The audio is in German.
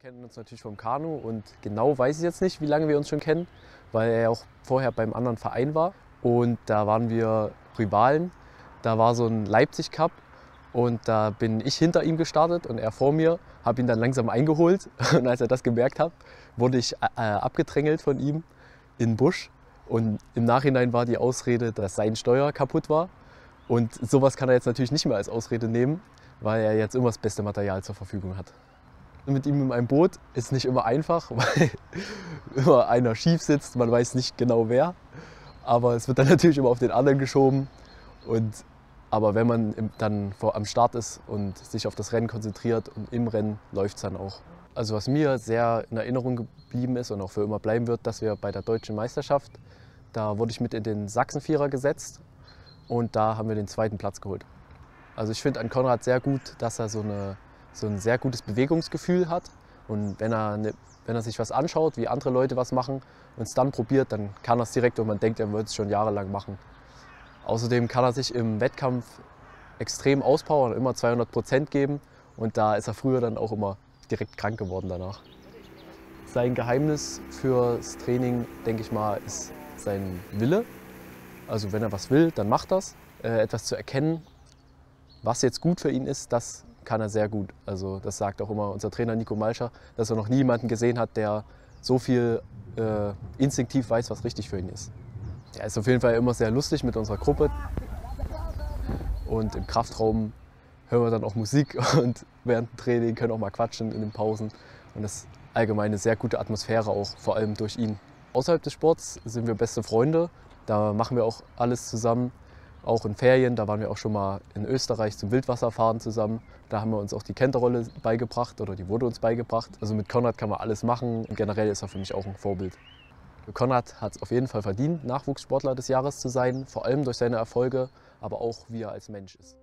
kennen uns natürlich vom Kanu und genau weiß ich jetzt nicht, wie lange wir uns schon kennen, weil er auch vorher beim anderen Verein war. Und da waren wir Rivalen. Da war so ein Leipzig Cup und da bin ich hinter ihm gestartet und er vor mir, habe ihn dann langsam eingeholt. Und als er das gemerkt hat, wurde ich äh, abgedrängelt von ihm in den Busch. Und im Nachhinein war die Ausrede, dass sein Steuer kaputt war. Und sowas kann er jetzt natürlich nicht mehr als Ausrede nehmen, weil er jetzt immer das beste Material zur Verfügung hat mit ihm in einem Boot ist nicht immer einfach, weil immer einer schief sitzt, man weiß nicht genau wer. Aber es wird dann natürlich immer auf den anderen geschoben. Und, aber wenn man dann vor, am Start ist und sich auf das Rennen konzentriert und im Rennen läuft es dann auch. Also was mir sehr in Erinnerung geblieben ist und auch für immer bleiben wird, dass wir bei der deutschen Meisterschaft, da wurde ich mit in den Sachsenvierer gesetzt und da haben wir den zweiten Platz geholt. Also ich finde an Konrad sehr gut, dass er so eine so ein sehr gutes Bewegungsgefühl hat. Und wenn er, ne, wenn er sich was anschaut, wie andere Leute was machen und es dann probiert, dann kann er es direkt und man denkt, er wird es schon jahrelang machen. Außerdem kann er sich im Wettkampf extrem auspowern, immer 200 Prozent geben und da ist er früher dann auch immer direkt krank geworden danach. Sein Geheimnis fürs Training, denke ich mal, ist sein Wille. Also wenn er was will, dann macht das. Äh, etwas zu erkennen, was jetzt gut für ihn ist, das kann er sehr gut. Also das sagt auch immer unser Trainer Nico Malscher, dass er noch nie jemanden gesehen hat, der so viel äh, instinktiv weiß, was richtig für ihn ist. Er ist auf jeden Fall immer sehr lustig mit unserer Gruppe. Und im Kraftraum hören wir dann auch Musik und während dem Training können auch mal quatschen in den Pausen. Und das ist allgemein eine sehr gute Atmosphäre auch, vor allem durch ihn. Außerhalb des Sports sind wir beste Freunde. Da machen wir auch alles zusammen auch in Ferien. Da waren wir auch schon mal in Österreich zum Wildwasserfahren zusammen. Da haben wir uns auch die Kenterrolle beigebracht oder die wurde uns beigebracht. Also mit Konrad kann man alles machen und generell ist er für mich auch ein Vorbild. Konrad hat es auf jeden Fall verdient, Nachwuchssportler des Jahres zu sein, vor allem durch seine Erfolge, aber auch wie er als Mensch ist.